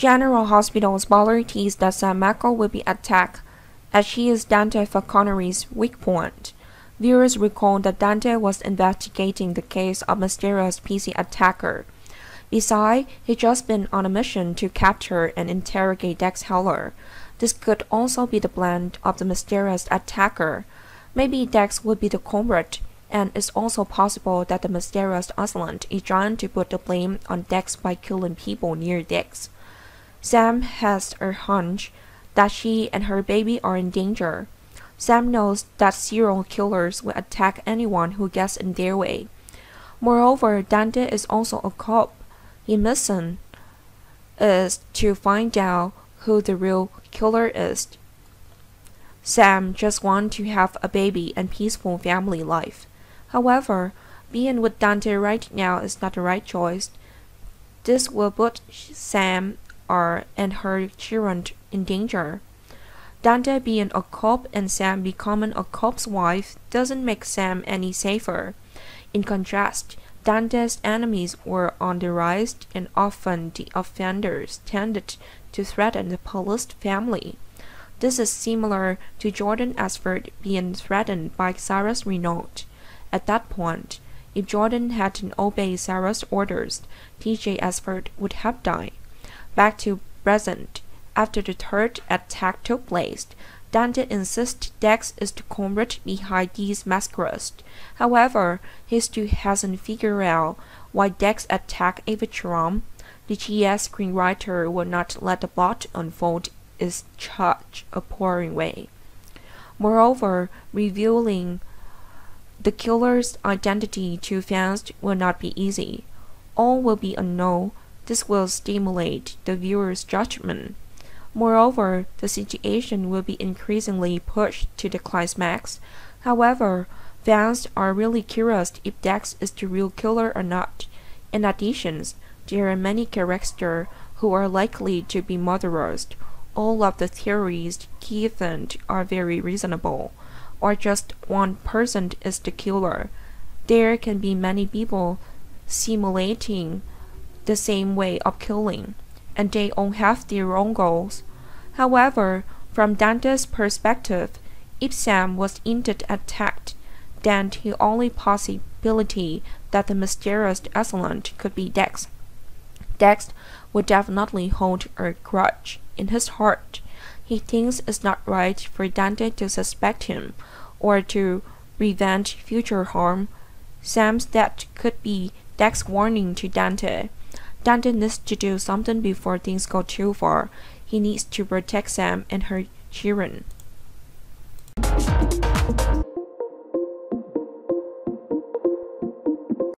General Hospital spoiler teased that Sam McCall will be attacked, as she is Dante Falcone's weak point. Viewers recall that Dante was investigating the case of mysterious PC attacker. Besides, he'd just been on a mission to capture and interrogate Dex Heller. This could also be the plan of the mysterious attacker. Maybe Dex would be the culprit, and it's also possible that the mysterious assailant is trying to put the blame on Dex by killing people near Dex. Sam has a hunch that she and her baby are in danger. Sam knows that serial killers will attack anyone who gets in their way. Moreover, Dante is also a cop. His mission is to find out who the real killer is. Sam just wants to have a baby and peaceful family life. However, being with Dante right now is not the right choice. This will put Sam or and her children in danger. Dante being a cop and Sam becoming a cop's wife doesn't make Sam any safer. In contrast, Dante's enemies were on the rise and often the offenders tended to threaten the police family. This is similar to Jordan Ashford being threatened by Cyrus Renault. At that point, if Jordan hadn't obeyed Cyrus' orders, TJ Ashford would have died. Back to present. After the third attack took place, Dante insists Dex is the culprit behind these massacres. However, he still hasn't figured out why Dex attacked Avatron. The GS screenwriter will not let the plot unfold in such a boring way. Moreover, revealing the killer's identity to fans will not be easy. All will be unknown. This will stimulate the viewer's judgment. Moreover, the situation will be increasingly pushed to the climax. However, fans are really curious if Dex is the real killer or not. In addition, there are many characters who are likely to be murderers. All of the theories given are very reasonable, or just one person is the killer. There can be many people simulating the same way of killing, and they all have their own goals. However, from Dante's perspective, if Sam was indeed attacked, then the only possibility that the mysterious assailant could be Dex. Dex would definitely hold a grudge in his heart. He thinks it's not right for Dante to suspect him or to prevent future harm. Sam's death could be Dex's warning to Dante. Dante needs to do something before things go too far. He needs to protect Sam and her children.